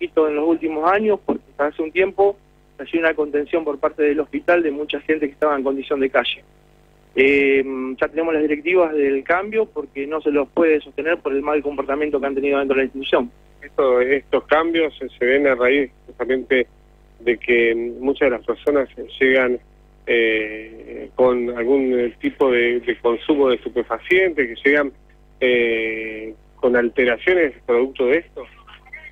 en los últimos años, porque hace un tiempo ha sido una contención por parte del hospital de mucha gente que estaba en condición de calle. Eh, ya tenemos las directivas del cambio porque no se los puede sostener por el mal comportamiento que han tenido dentro de la institución. estos cambios se ven a raíz justamente de que muchas de las personas llegan eh, con algún tipo de, consumo de estupefacientes, que llegan eh, con alteraciones producto de esto.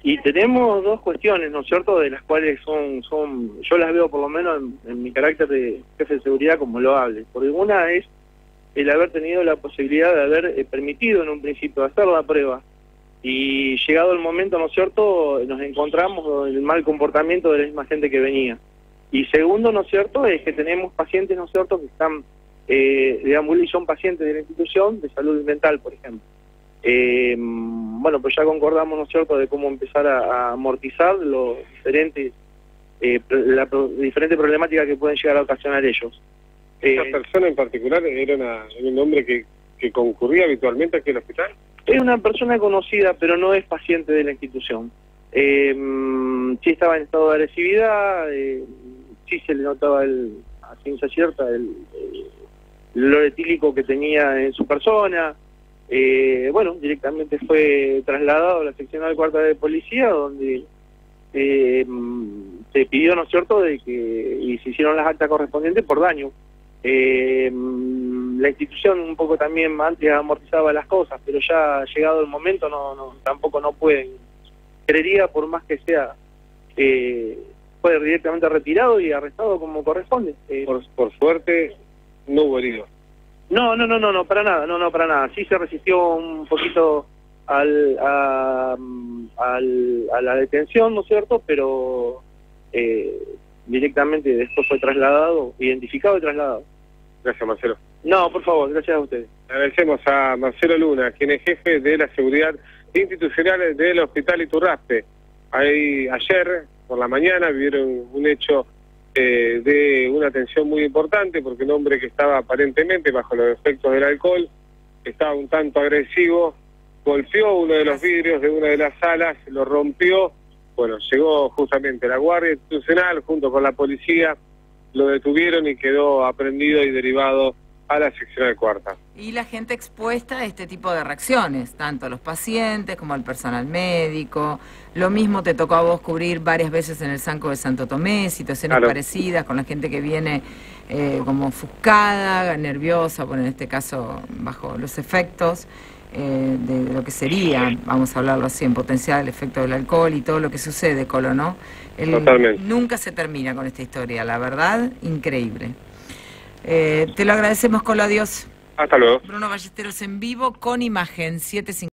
Y tenemos dos cuestiones, ¿no es cierto?, de las cuales son, son yo las veo por lo menos en, mi carácter de jefe de seguridad como lo hable. Por una es el haber tenido la posibilidad de haber eh, permitido en un principio hacer la prueba y llegado el momento, ¿no es cierto?, nos encontramos con el mal comportamiento de la misma gente que venía. Y segundo, ¿no es cierto?, es que tenemos pacientes, ¿no es cierto?, que están, eh, digamos, y son pacientes de la institución de salud mental, por ejemplo. Eh, bueno, pues ya concordamos, ¿no es cierto?, de cómo empezar a, amortizar los diferentes, eh, la diferente problemática que pueden llegar a ocasionar ellos. ¿Esa eh, persona en particular era, un hombre que, que concurría habitualmente aquí al hospital? Es una persona conocida, pero no es paciente de la institución. Eh, sí estaba en estado de agresividad, eh, sí se le notaba el, a ciencia cierta el, el etílico que tenía en su persona, eh, bueno, directamente fue trasladado a la seccional cuarta de policía, donde eh, se pidió, ¿no es cierto?, de que y se hicieron las actas correspondientes por daño. Eh, la institución un poco también antes amortizaba las cosas, pero ya llegado el momento no, no tampoco no pueden. Creería, por más que sea, eh, fue directamente retirado y arrestado como corresponde. por, por suerte, no hubo heridos. No, no, no, no, no, para nada, no, no, para nada. Sí se resistió un poquito al, a, la detención, ¿no es cierto? Pero eh, directamente después fue trasladado, identificado y trasladado. Gracias, Marcelo. No, por favor, gracias a ustedes. Agradecemos a Marcelo Luna, quien es jefe de la seguridad institucional del Hospital Iturraspe. Ahí, ayer, por la mañana, vivieron un hecho eh, de una atención muy importante porque el hombre que estaba aparentemente bajo los efectos del alcohol estaba un tanto agresivo, golpeó uno de los vidrios de una de las salas, lo rompió, bueno, llegó justamente la Guardia Institucional junto con la policía, lo detuvieron y quedó aprendido y derivado a la sección de cuarta. Y la gente expuesta a este tipo de reacciones, tanto los pacientes como el personal médico. Lo mismo te tocó a vos cubrir varias veces en el Sanco de Santo Tomé, situaciones parecidas con la gente que viene eh, como ofuscada, nerviosa, bueno, en este caso bajo los efectos. Eh, de lo que sería, vamos a hablarlo así, en potencial efecto del alcohol y todo lo que sucede, Colo, ¿no? Totalmente. Nunca se termina con esta historia, la verdad, increíble. Eh, te lo agradecemos, Colo, adiós. Hasta luego. Bruno Ballesteros en vivo con imagen 750.